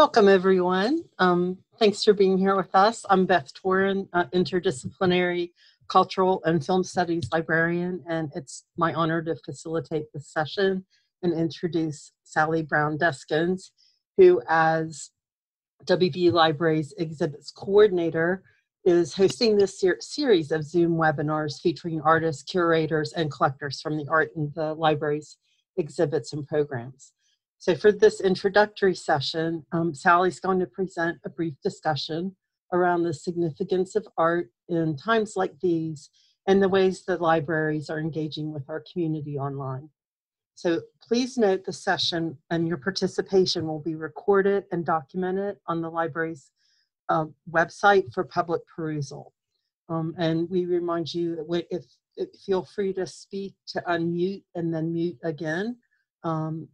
Welcome, everyone. Um, thanks for being here with us. I'm Beth Toren, uh, interdisciplinary cultural and film studies librarian, and it's my honor to facilitate this session and introduce Sally Brown Deskins, who, as WVU Libraries exhibits coordinator, is hosting this ser- series of Zoom webinars featuring artists, curators, and collectors from the art in the library's exhibits and programs. So for this introductory session, um, Sally's going to present a brief discussion around the significance of art in times like these and the ways that libraries are engaging with our community online. So please note the session and your participation will be recorded and documented on the library's uh, website for public perusal. Um, and we remind you that if, if, feel free to speak to unmute and then mute again. Um,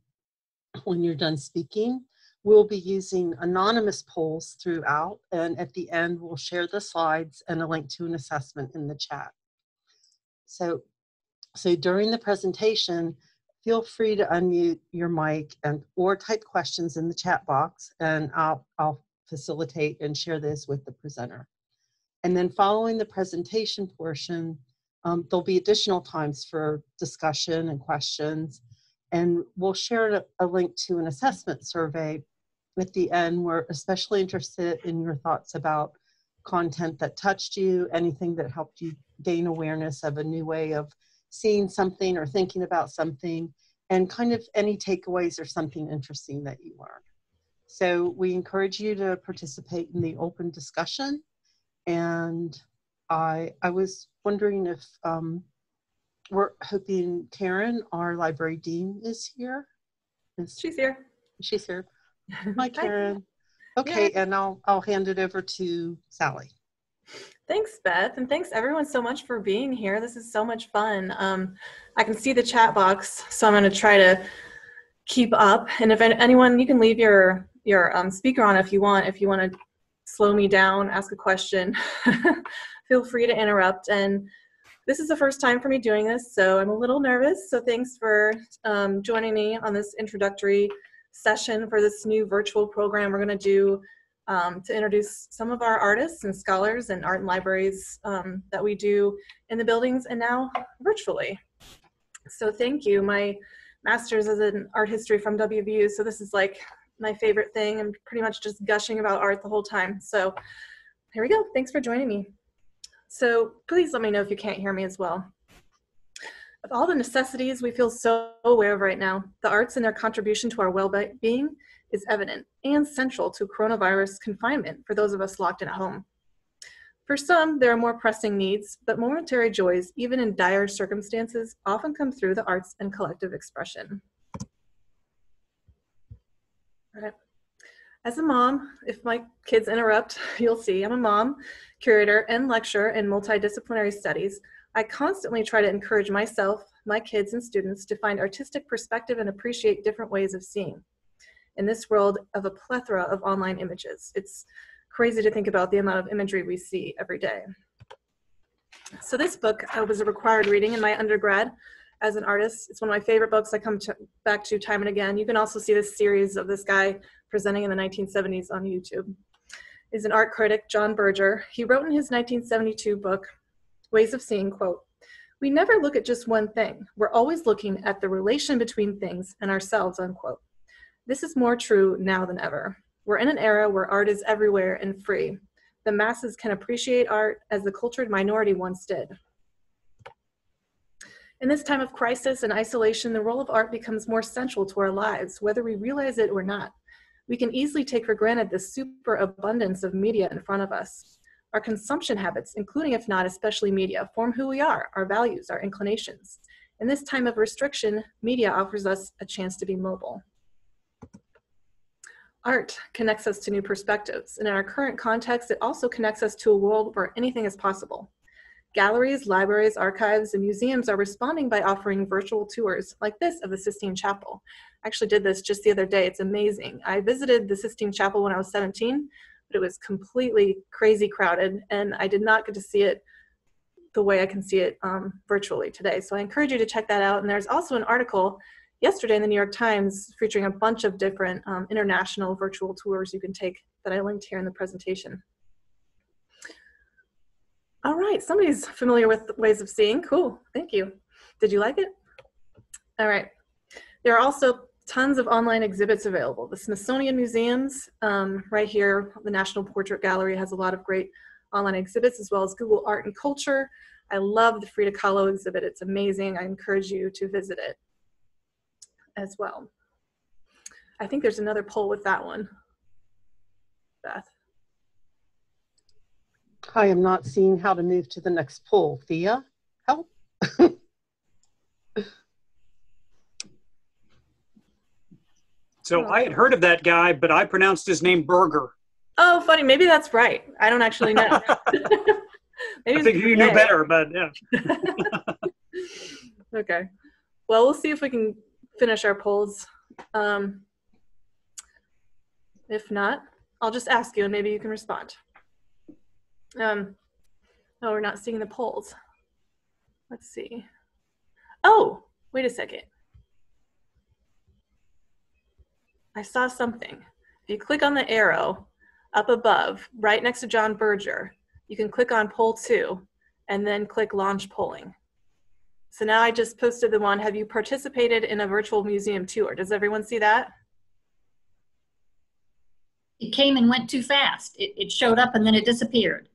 when you're done speaking. We'll be using anonymous polls throughout, and at the end, we'll share the slides and a link to an assessment in the chat. So, so during the presentation, feel free to unmute your mic and or type questions in the chat box, and I'll, I'll facilitate and share this with the presenter. And then following the presentation portion, um, there'll be additional times for discussion and questions and we'll share a link to an assessment survey at the end. We're especially interested in your thoughts about content that touched you, anything that helped you gain awareness of a new way of seeing something or thinking about something, and kind of any takeaways or something interesting that you learned. So we encourage you to participate in the open discussion. And I, I was wondering if um, we're hoping Karen, our library dean, is here. Is, she's here. She's here. Hi, Karen. Okay, yeah. and I'll I'll hand it over to Sally. Thanks, Beth, and thanks everyone so much for being here. This is so much fun. Um, I can see the chat box, so I'm going to try to keep up. And if anyone, you can leave your your um, speaker on if you want. If you want to slow me down, ask a question, feel free to interrupt. And this is the first time for me doing this, so I'm a little nervous. So thanks for um, joining me on this introductory session for this new virtual program we're going to do um, to introduce some of our artists and scholars and art and libraries um, that we do in the buildings and now virtually. So thank you. My master's is in art history from WVU, so this is like my favorite thing. I'm pretty much just gushing about art the whole time. So here we go. Thanks for joining me. So please let me know if you can't hear me as well. Of all the necessities we feel so aware of right now, the arts and their contribution to our well-being is evident and central to coronavirus confinement for those of us locked in at home. For some, there are more pressing needs, but momentary joys, even in dire circumstances, often come through the arts and collective expression. All right. As a mom, if my kids interrupt, you'll see I'm a mom, curator, and lecturer in multidisciplinary studies. I constantly try to encourage myself, my kids, and students to find artistic perspective and appreciate different ways of seeing. In this world of a plethora of online images, it's crazy to think about the amount of imagery we see every day. So this book uh, was a required reading in my undergrad as an artist. It's one of my favorite books I come to, back to time and again. You can also see this series of this guy presenting in the 1970s on YouTube, is an art critic, John Berger. He wrote in his 1972 book, Ways of Seeing, quote, we never look at just one thing. We're always looking at the relation between things and ourselves, unquote. This is more true now than ever. We're in an era where art is everywhere and free. The masses can appreciate art as the cultured minority once did. In this time of crisis and isolation, the role of art becomes more central to our lives, whether we realize it or not we can easily take for granted the superabundance of media in front of us. Our consumption habits, including if not especially media, form who we are, our values, our inclinations. In this time of restriction, media offers us a chance to be mobile. Art connects us to new perspectives, and in our current context, it also connects us to a world where anything is possible. Galleries, libraries, archives, and museums are responding by offering virtual tours like this of the Sistine Chapel. I actually did this just the other day. It's amazing. I visited the Sistine Chapel when I was 17, but it was completely crazy crowded, and I did not get to see it the way I can see it um, virtually today. So I encourage you to check that out. And there's also an article yesterday in the New York Times featuring a bunch of different um, international virtual tours you can take that I linked here in the presentation. All right, somebody's familiar with ways of seeing. Cool, thank you. Did you like it? All right. There are also tons of online exhibits available. The Smithsonian Museums, um, right here, the National Portrait Gallery has a lot of great online exhibits, as well as Google Art and Culture. I love the Frida Kahlo exhibit. It's amazing. I encourage you to visit it as well. I think there's another poll with that one. Beth. I am not seeing how to move to the next poll. Thea, help. So I had heard of that guy, but I pronounced his name Berger. Oh, funny. Maybe that's right. I don't actually know. I think you knew better, but yeah. okay. Well, we'll see if we can finish our polls. Um, if not, I'll just ask you and maybe you can respond. Um, oh, we're not seeing the polls. Let's see. Oh, wait a second. I saw something. If you click on the arrow up above, right next to John Berger, you can click on poll two and then click launch polling. So now I just posted the one, have you participated in a virtual museum tour? Does everyone see that? It came and went too fast. It, it showed up and then it disappeared.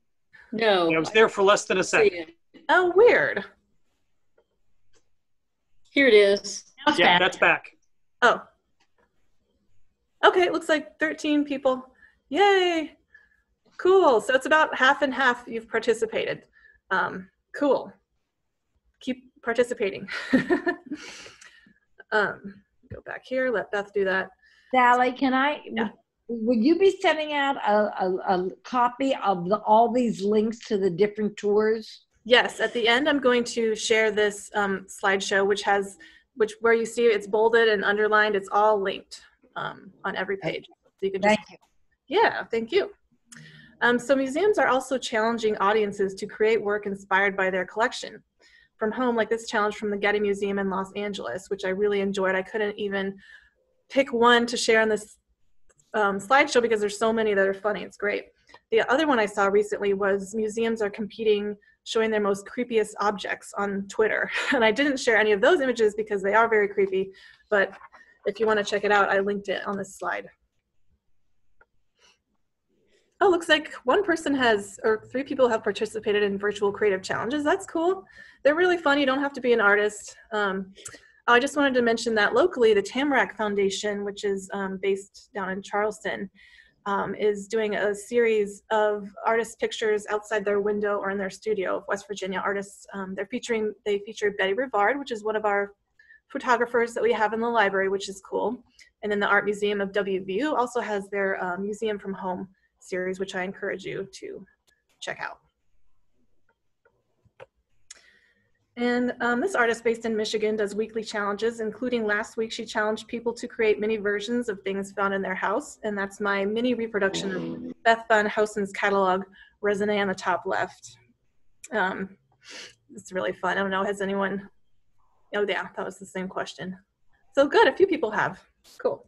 No. I was there for less than a second. Oh, weird. Here it is. Now it's Yeah, back. that's back. Oh. Okay, it looks like 13 people. Yay! Cool. So it's about half and half you've participated. Um, cool. Keep participating. um, go back here, let Beth do that. Sally, can I, Yeah. Would you be sending out a, a, a copy of the, all these links to the different tours? Yes, at the end, I'm going to share this um, slideshow, which has, which where you see it's bolded and underlined, it's all linked um, on every page. So you can just Thank you. Yeah, thank you. Um, so museums are also challenging audiences to create work inspired by their collection. From home, like this challenge from the Getty Museum in Los Angeles, which I really enjoyed. I couldn't even pick one to share on this um, slideshow because there's so many that are funny. It's great. The other one I saw recently was museums are competing, showing their most creepiest objects on Twitter. And I didn't share any of those images because they are very creepy. But if you want to check it out, I linked it on this slide. Oh, looks like one person has, or three people have participated in virtual creative challenges. That's cool. They're really fun. You don't have to be an artist. Um, I just wanted to mention that locally, the Tamarack Foundation, which is um, based down in Charleston, um, is doing a series of artist pictures outside their window or in their studio of West Virginia artists. Um, they're featuring, they featured Betty Rivard, which is one of our photographers that we have in the library, which is cool. And then the Art Museum of WVU also has their uh, Museum from Home series, which I encourage you to check out. And um, this artist based in Michigan does weekly challenges, including last week she challenged people to create mini versions of things found in their house. And that's my mini reproduction of Beth Van Housen's catalog, Resonate on the top left. Um, it's really fun. I don't know, has anyone, oh yeah, that was the same question. So good, a few people have, cool.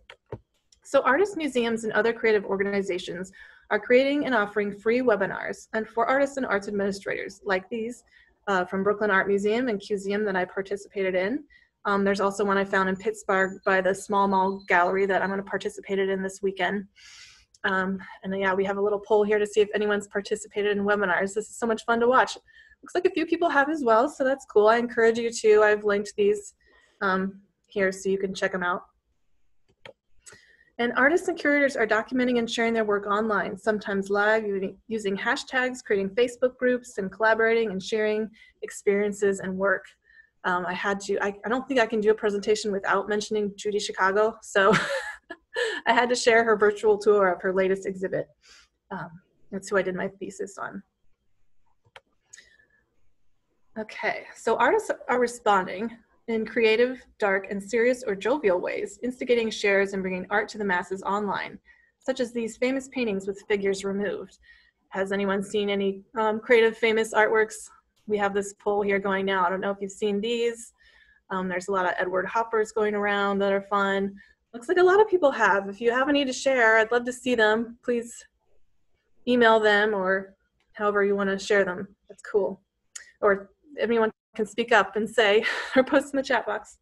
So artists, museums, and other creative organizations are creating and offering free webinars and for artists and arts administrators like these uh, from Brooklyn Art Museum and Cuseum that I participated in. Um, there's also one I found in Pittsburgh by the Small Mall Gallery that I'm going to participate in this weekend. Um, and yeah, we have a little poll here to see if anyone's participated in webinars. This is so much fun to watch. Looks like a few people have as well, so that's cool. I encourage you to. I've linked these um, here so you can check them out. And artists and curators are documenting and sharing their work online, sometimes live using, hashtags, creating Facebook groups, and collaborating and sharing experiences and work. Um, I had to, I, I don't think I can do a presentation without mentioning Judy Chicago, so I had to share her virtual tour of her latest exhibit. Um, that's who I did my thesis on. Okay, so artists are responding in creative, dark, and serious or jovial ways, instigating shares and bringing art to the masses online, such as these famous paintings with figures removed. Has anyone seen any um, creative, famous artworks? We have this poll here going now. I don't know if you've seen these. Um, there's a lot of Edward Hoppers going around that are fun. Looks like a lot of people have. If you have any to share, I'd love to see them. Please email them or however you want to share them. That's cool. Or anyone can speak up and say or post in the chat box.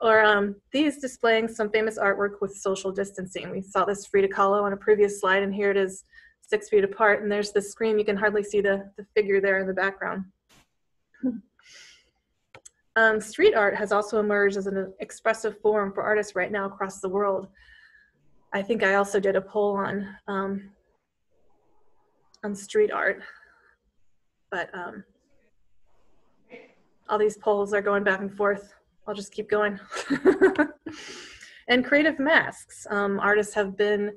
Or um, these displaying some famous artwork with social distancing. We saw this Frida Kahlo on a previous slide, and here it is six feet apart, and there's the screen. You can hardly see the, the figure there in the background. um, street art has also emerged as an expressive form for artists right now across the world. I think I also did a poll on um, on street art, but um, all these polls are going back and forth. I'll just keep going. and creative masks. Um, artists have been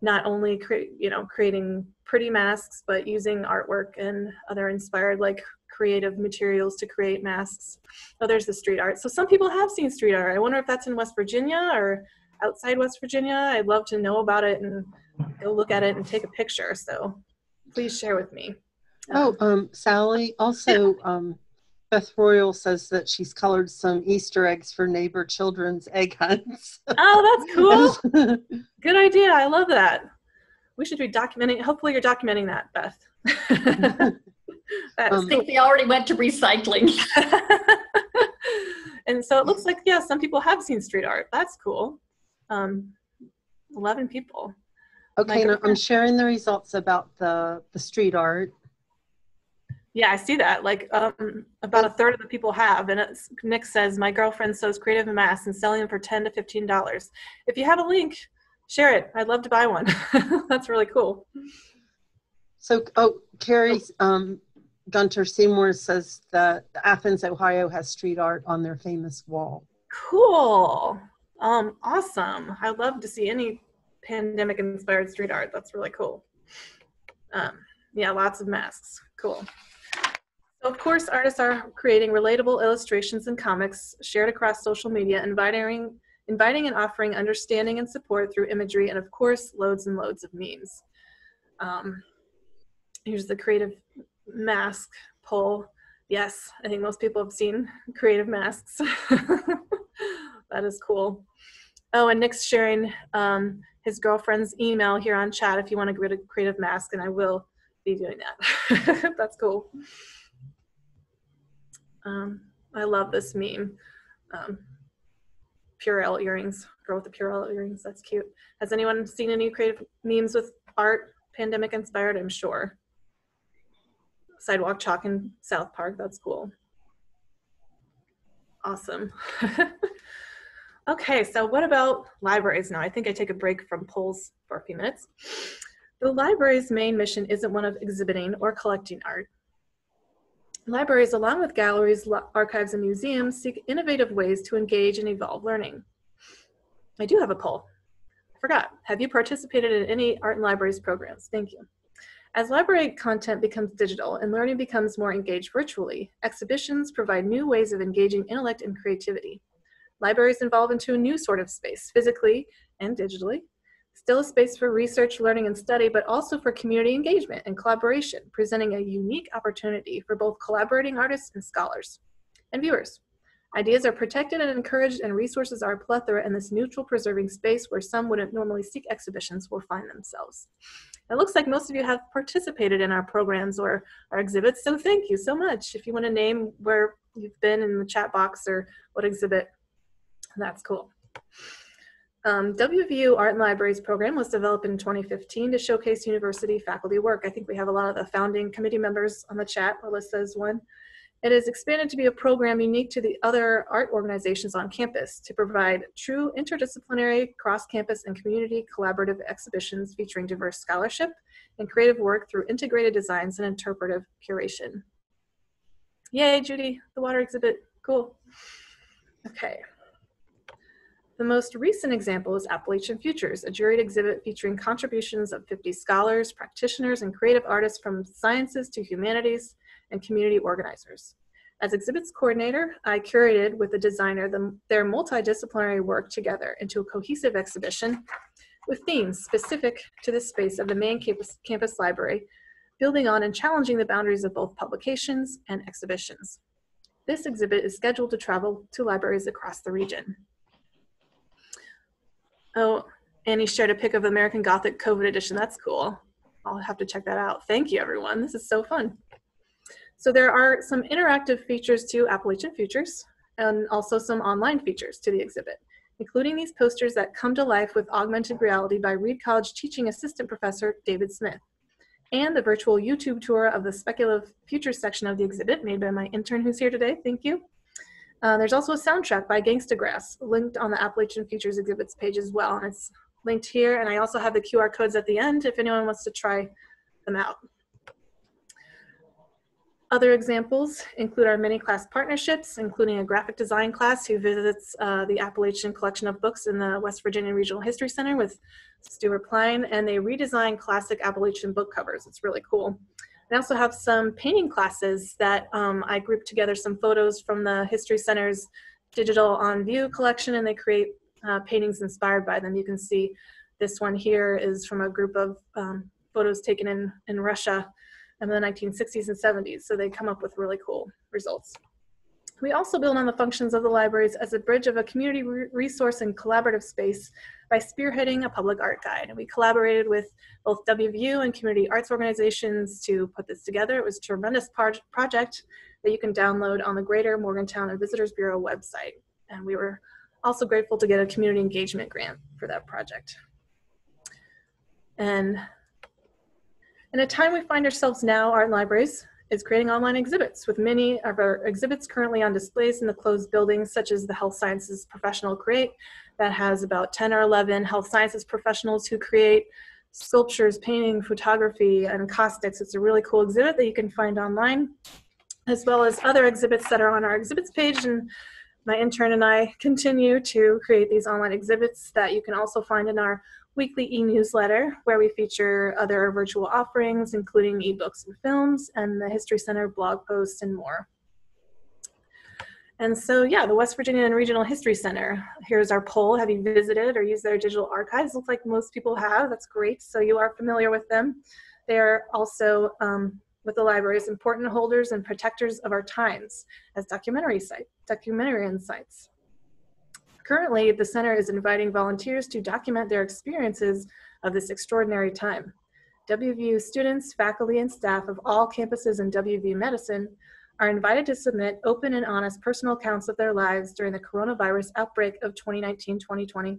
not only cre- you know creating pretty masks, but using artwork and other inspired like creative materials to create masks. Oh, there's the street art. So some people have seen street art. I wonder if that's in West Virginia or outside West Virginia. I'd love to know about it and go look at it and take a picture. So please share with me. Oh, um, Sally, also, um, Beth Royal says that she's colored some Easter eggs for neighbor children's egg hunts. Oh, that's cool. Good idea. I love that. We should be documenting. Hopefully, you're documenting that, Beth. That's I Um, think they already went to recycling. and so it looks like yeah, some people have seen street art. That's cool. Um, Eleven people. Okay, and I'm sharing the results about the, the street art. Yeah, I see that. Like um, about a third of the people have, and it's, Nick says my girlfriend sews creative masks and selling them for ten to fifteen dollars. If you have a link, share it. I'd love to buy one. That's really cool. So, oh, Kari um, Gunter Seymour says that Athens, Ohio has street art on their famous wall. Cool. Um, awesome. I'd love to see any pandemic inspired street art. That's really cool. Um, yeah, lots of masks. Cool. Of course, artists are creating relatable illustrations and comics shared across social media, inviting, inviting and offering understanding and support through imagery, and of course, loads and loads of memes. Um, here's the creative mask poll. Yes, I think most people have seen creative masks. that is cool. Oh, and Nick's sharing um, his girlfriend's email here on chat if you want to get a creative mask, and I will be doing that. That's cool. Um, I love this meme. Um, Purell earrings, girl with the Purell earrings. That's cute. Has anyone seen any creative memes with art, pandemic inspired? I'm sure. Sidewalk chalk in South Park. That's cool. Awesome. okay, so what about libraries now? I think I take a break from polls for a few minutes. The library's main mission isn't one of exhibiting or collecting art. Libraries, along with galleries, archives, and museums, seek innovative ways to engage and evolve learning. I do have a poll. I forgot. Have you participated in any art and libraries programs? Thank you. As library content becomes digital and learning becomes more engaged virtually, exhibitions provide new ways of engaging intellect and creativity. Libraries evolve into a new sort of space, physically and digitally. Still a space for research, learning, and study, but also for community engagement and collaboration, presenting a unique opportunity for both collaborating artists and scholars and viewers. Ideas are protected and encouraged, and resources are plethora in this neutral, preserving space where some wouldn't normally seek exhibitions or find themselves. It looks like most of you have participated in our programs or our exhibits, so thank you so much. If you want to name where you've been in the chat box or what exhibit, that's cool. Um, WVU Art and Libraries program was developed in 2015 to showcase university faculty work. I think we have a lot of the founding committee members on the chat. Alyssa is one. It is expanded to be a program unique to the other art organizations on campus to provide true interdisciplinary, cross-campus, and community collaborative exhibitions featuring diverse scholarship and creative work through integrated designs and interpretive curation. Yay, Judy, the water exhibit, cool. Okay. The most recent example is Appalachian Futures, a juried exhibit featuring contributions of 50 scholars, practitioners, and creative artists from sciences to humanities and community organizers. As exhibits coordinator, I curated with the designer the, their multidisciplinary work together into a cohesive exhibition with themes specific to the space of the main campus, campus library, building on and challenging the boundaries of both publications and exhibitions. This exhibit is scheduled to travel to libraries across the region. Oh, Annie shared a pic of American Gothic COVID edition. That's cool. I'll have to check that out. Thank you, everyone. This is so fun. So there are some interactive features to Appalachian Futures and also some online features to the exhibit, including these posters that come to life with augmented reality by Reed College teaching assistant professor David Smith, and the virtual YouTube tour of the speculative futures section of the exhibit made by my intern who's here today. Thank you. Uh, there's also a soundtrack by Gangsta Grass linked on the Appalachian Futures exhibits page as well, and it's linked here. And I also have the QR codes at the end if anyone wants to try them out. Other examples include our mini class partnerships, including a graphic design class who visits uh, the Appalachian collection of books in the West Virginia Regional History Center with Stewart Plein, and they redesign classic Appalachian book covers. It's really cool. I also have some painting classes that um, I grouped together some photos from the History Center's digital on view collection, and they create uh, paintings inspired by them. You can see this one here is from a group of um, photos taken in, in Russia in the 1960s and 70s. So they come up with really cool results. We also build on the functions of the libraries as a bridge of a community re resource and collaborative space by spearheading a public art guide. And we collaborated with both WVU and community arts organizations to put this together. It was a tremendous project that you can download on the Greater Morgantown and Visitors Bureau website. And we were also grateful to get a community engagement grant for that project. And in a time we find ourselves now, Art Libraries is creating online exhibits with many of our exhibits currently on displays in the closed buildings, such as the Health Sciences Professional Create that has about 10 or 11 health sciences professionals who create sculptures, painting, photography, and caustics. It's a really cool exhibit that you can find online, as well as other exhibits that are on our exhibits page. And my intern and I continue to create these online exhibits that you can also find in our weekly e-newsletter where we feature other virtual offerings, including ebooks and films, and the History Center blog posts and more. And so, yeah, the West Virginia and Regional History Center. Here's our poll. Have you visited or used their digital archives? Looks like most people have. That's great. So you are familiar with them. They are also, um, with the libraries, important holders and protectors of our times as documentary site, documentarian sites. Currently, the center is inviting volunteers to document their experiences of this extraordinary time. WVU students, faculty, and staff of all campuses in WVU Medicine are invited to submit open and honest personal accounts of their lives during the coronavirus outbreak of 2019-2020.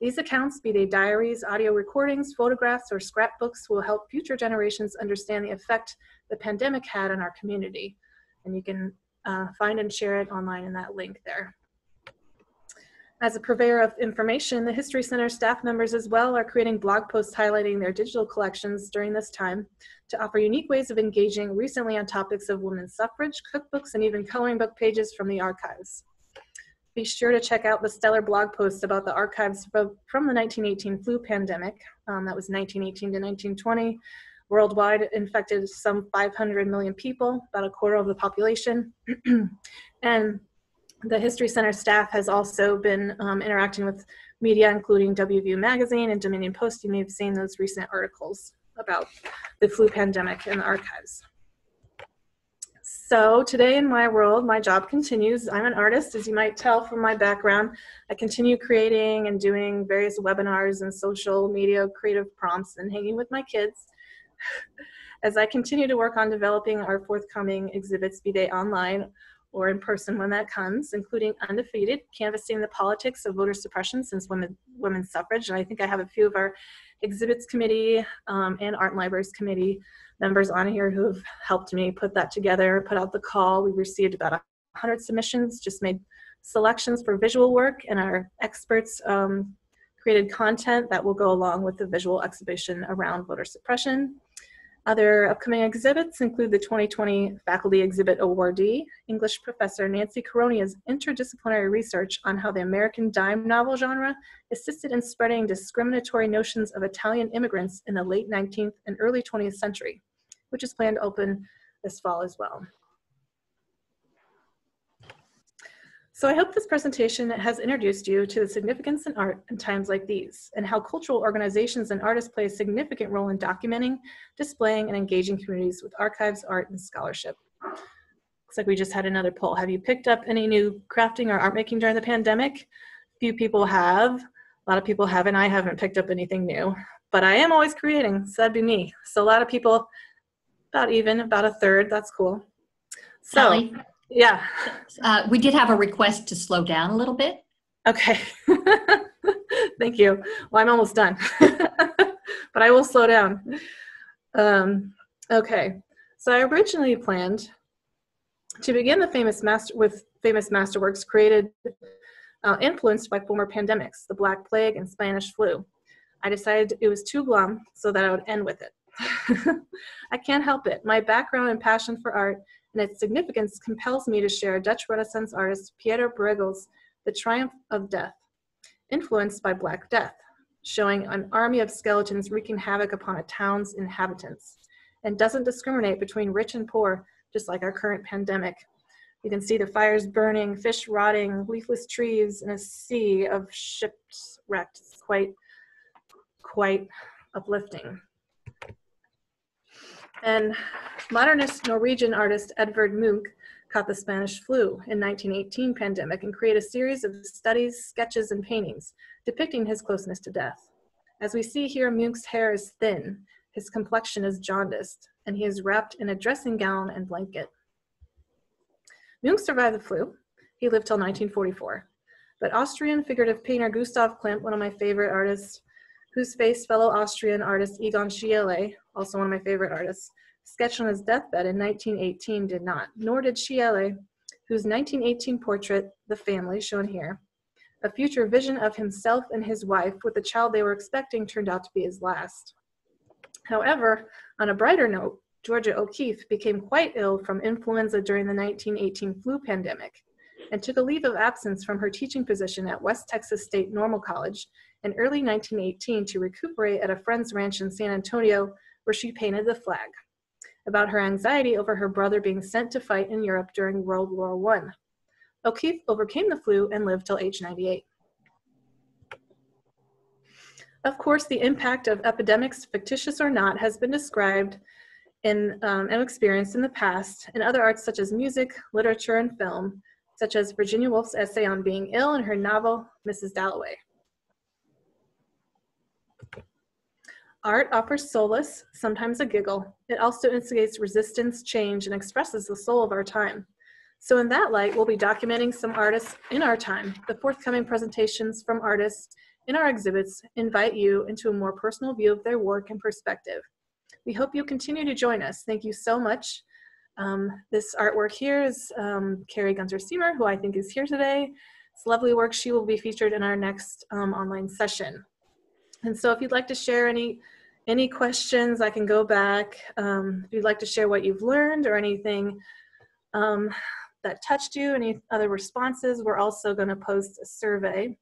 These accounts, be they diaries, audio recordings, photographs, or scrapbooks, will help future generations understand the effect the pandemic had on our community. And you can uh, find and share it online in that link there. As a purveyor of information, the History Center staff members as well are creating blog posts highlighting their digital collections during this time to offer unique ways of engaging recently on topics of women's suffrage, cookbooks, and even coloring book pages from the archives. Be sure to check out the stellar blog posts about the archives from the 1918 flu pandemic. Um, that was 1918 to 1920. Worldwide, infected some 500 million people, about a quarter of the population. and the History Center staff has also been um, interacting with media, including WVU Magazine and Dominion Post. You may have seen those recent articles about the flu pandemic in the archives. So today in my world, my job continues. I'm an artist, as you might tell from my background. I continue creating and doing various webinars and social media creative prompts and hanging with my kids. As I continue to work on developing our forthcoming exhibits, be they online or in person when that comes, including Undefeated, canvassing the politics of voter suppression since women, women's suffrage. And I think I have a few of our exhibits committee um, and art and libraries committee members on here who have helped me put that together, put out the call. We received about 100 submissions, just made selections for visual work, and our experts um, created content that will go along with the visual exhibition around voter suppression. Other upcoming exhibits include the 2020 Faculty Exhibit Awardee, English professor Nancy Caronia's interdisciplinary research on how the American dime novel genre assisted in spreading discriminatory notions of Italian immigrants in the late 19th and early 20th century, which is planned to open this fall as well. So I hope this presentation has introduced you to the significance in art in times like these and how cultural organizations and artists play a significant role in documenting, displaying, and engaging communities with archives, art, and scholarship. Looks like we just had another poll. Have you picked up any new crafting or art making during the pandemic? Few people have. A lot of people haven't. I haven't picked up anything new, but I am always creating, so that'd be me. So a lot of people, about even, about a third. That's cool. So Sally, yeah, uh, we did have a request to slow down a little bit. okay. Thank you. Well, I'm almost done, but I will slow down. Um, okay, so I originally planned to begin the famous master with famous masterworks created uh, influenced by former pandemics, the Black Plague and Spanish flu. I decided it was too glum, so that I would end with it. I can't help it. My background and passion for art and its significance compels me to share Dutch Renaissance artist Pieter Bruegel's The Triumph of Death, influenced by Black Death, showing an army of skeletons wreaking havoc upon a town's inhabitants, and doesn't discriminate between rich and poor, just like our current pandemic. You can see the fires burning, fish rotting, leafless trees, and a sea of ships wrecked. It's quite, quite uplifting. And modernist Norwegian artist Edvard Munch caught the Spanish flu in 1918 pandemic and created a series of studies, sketches, and paintings depicting his closeness to death. As we see here, Munch's hair is thin, his complexion is jaundiced, and he is wrapped in a dressing gown and blanket. Munch survived the flu. He lived till 1944. But Austrian figurative painter Gustav Klimt, one of my favorite artists, whose face fellow Austrian artist Egon Schiele, also one of my favorite artists, sketched on his deathbed in 1918 did not, nor did Schiele, whose 1918 portrait, The Family, shown here, a future vision of himself and his wife with the child they were expecting turned out to be his last. However, on a brighter note, Georgia O'Keeffe became quite ill from influenza during the 1918 flu pandemic and took a leave of absence from her teaching position at West Texas State Normal College in early 1918 to recuperate at a friend's ranch in San Antonio where she painted the flag about her anxiety over her brother being sent to fight in Europe during World War I. O'Keeffe overcame the flu and lived till age 98. Of course, the impact of epidemics, fictitious or not, has been described in, um, and experienced in the past in other arts such as music, literature, and film, such as Virginia Woolf's essay on being ill and her novel, Mrs. Dalloway. Art offers solace, sometimes a giggle. It also instigates resistance, change, and expresses the soul of our time. So in that light, we'll be documenting some artists in our time. The forthcoming presentations from artists in our exhibits invite you into a more personal view of their work and perspective. We hope you'll continue to join us. Thank you so much. Um, this artwork here is um, Kari Gunter-Seymour, who I think is here today. It's lovely work. She will be featured in our next um, online session. And so if you'd like to share any any questions, I can go back. Um, if you'd like to share what you've learned or anything um, that touched you, any other responses, we're also going to post a survey.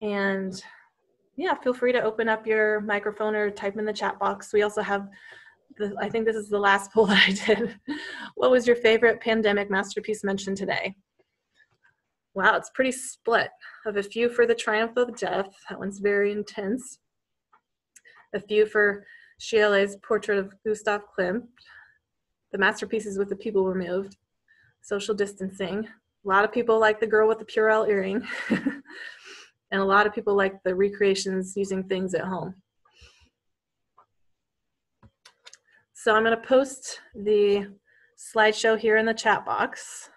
And yeah, feel free to open up your microphone or type in the chat box. We also have, the, I think this is the last poll that I did. what was your favorite pandemic masterpiece mentioned today? Wow, it's pretty split. Of a few for the triumph of death. That one's very intense a few for Schiele's portrait of Gustav Klimt, the masterpieces with the people removed, social distancing. A lot of people like the girl with the Purell earring, and a lot of people like the recreations using things at home. So I'm going to post the slideshow here in the chat box.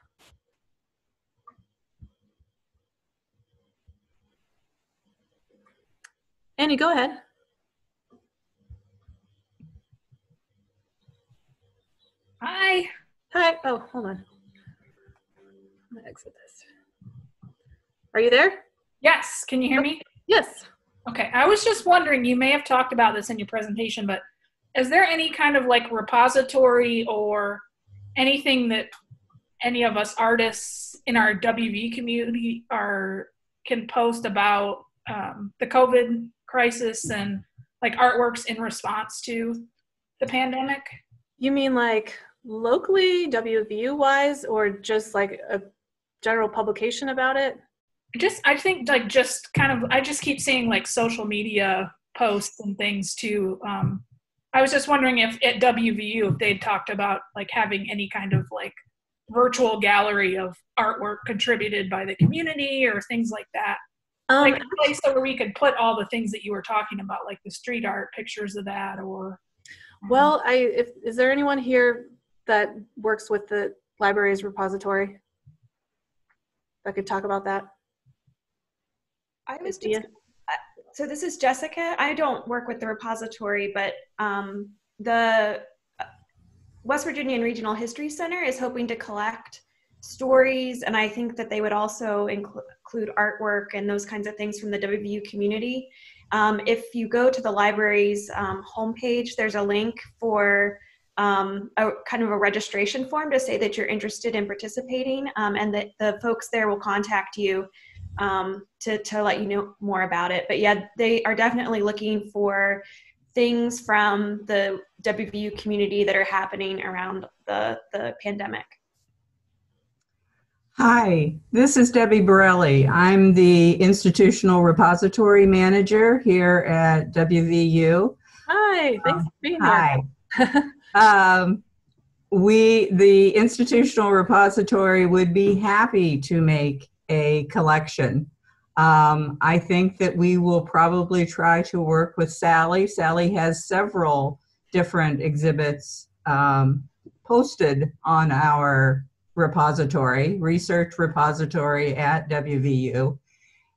Annie, go ahead. Hi. Hi. Oh, hold on. I'm gonna exit this. Are you there? Yes. Can you hear me? Yes. Okay. I was just wondering, you may have talked about this in your presentation, but is there any kind of like repository or anything that any of us artists in our WV community are can post about um, the COVID crisis and like artworks in response to the pandemic? You mean like locally, WVU wise, or just like a general publication about it? Just, I think like just kind of, I just keep seeing like social media posts and things too. Um, I was just wondering if at WVU if they'd talked about like having any kind of like virtual gallery of artwork contributed by the community or things like that. Um, Like a place where we could put all the things that you were talking about, like the street art pictures of that, or well, I if is there anyone here that works with the library's repository that could talk about that? I was just, uh, so this is Jessica. I don't work with the repository, but um, the uh, West Virginia Regional History Center is hoping to collect stories, and I think that they would also inclu- include artwork and those kinds of things from the WVU community. Um, if you go to the library's um, homepage, there's a link for um, a kind of a registration form to say that you're interested in participating, um, and that the folks there will contact you um, to, to let you know more about it. But yeah, they are definitely looking for things from the WVU community that are happening around the, the pandemic. Hi, this is Debbie Borelli. I'm the Institutional Repository Manager here at WVU. Hi, thanks for being here. Hi. Um, we, the Institutional Repository, would be happy to make a collection. Um, I think that we will probably try to work with Sally. Sally has several different exhibits um, posted on our repository, research repository at WVU.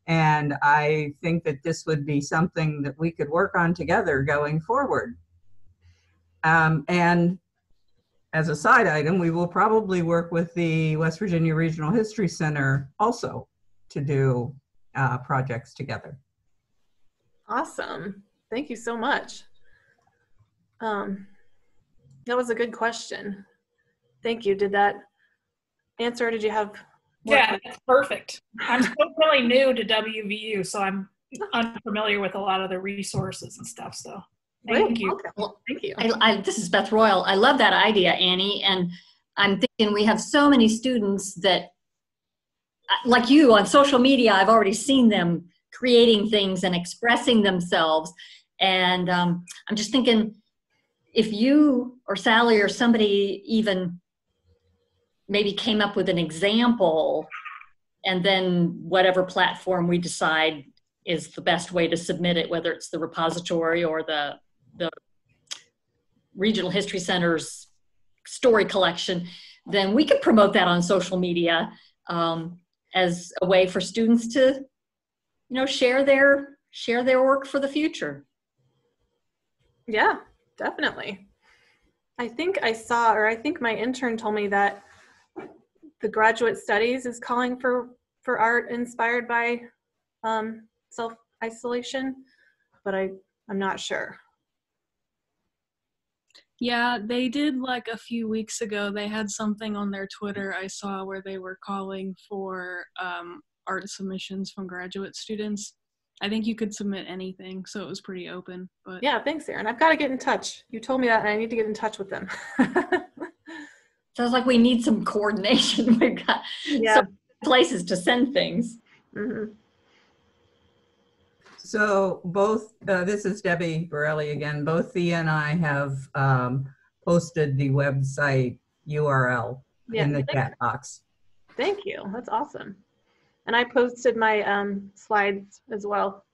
And I think that this would be something that we could work on together going forward. Um, and as a side item, we will probably work with the West Virginia Regional History Center also to do uh, projects together. Awesome. Thank you so much. Um, that was a good question. Thank you. Did that answer? Did you have? more yeah, that's perfect. I'm still really new to WVU, so I'm unfamiliar with a lot of the resources and stuff. So thank you. Well, Thank you. I, I, this is Beth Royal. I love that idea, Annie. And I'm thinking we have so many students that, uh, like you on social media, I've already seen them creating things and expressing themselves. And um, I'm just thinking if you or Sally or somebody even maybe came up with an example and then whatever platform we decide is the best way to submit it, whether it's the repository or the, the regional history center's story collection, then we could promote that on social media um, as a way for students to, you know, share their share their work for the future. Yeah, definitely. I think I saw, or I think my intern told me that the graduate studies is calling for for art inspired by um, self isolation, but I I'm not sure. Yeah, they did like a few weeks ago. They had something on their Twitter I saw where they were calling for um, art submissions from graduate students. I think you could submit anything, so it was pretty open. But Yeah, thanks, Aaron. I've got to get in touch. You told me that, and I need to get in touch with them. Sounds like we need some coordination. We've got yeah. some places to send things. Mhm. So both, uh, this is Debbie Borelli again, both Thea and I have um, posted the website URL Yeah. in the thank- chat box. Thank you. That's awesome. And I posted my um, slides as well.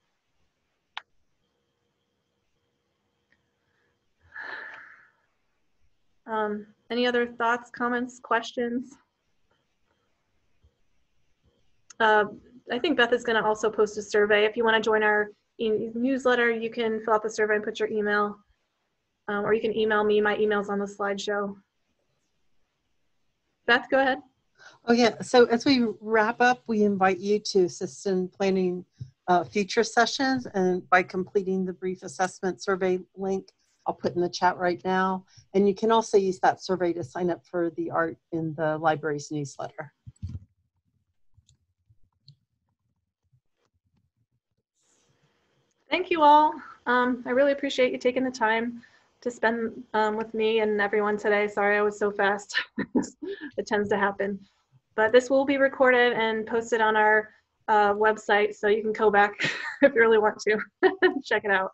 Um, any other thoughts, comments, questions? Uh, I think Beth is going to also post a survey. If you want to join our e- newsletter, you can fill out the survey and put your email. Um, or you can email me. My email's on the slideshow. Beth, go ahead. Oh, yeah. So as we wrap up, we invite you to assist in planning uh, future sessions and by completing the brief assessment survey link I'll put in the chat right now. And you can also use that survey to sign up for the art in the library's newsletter. Thank you all. Um, I really appreciate you taking the time to spend um, with me and everyone today. Sorry I was so fast. it tends to happen. But this will be recorded and posted on our uh, website, so you can go back if you really want to check it out.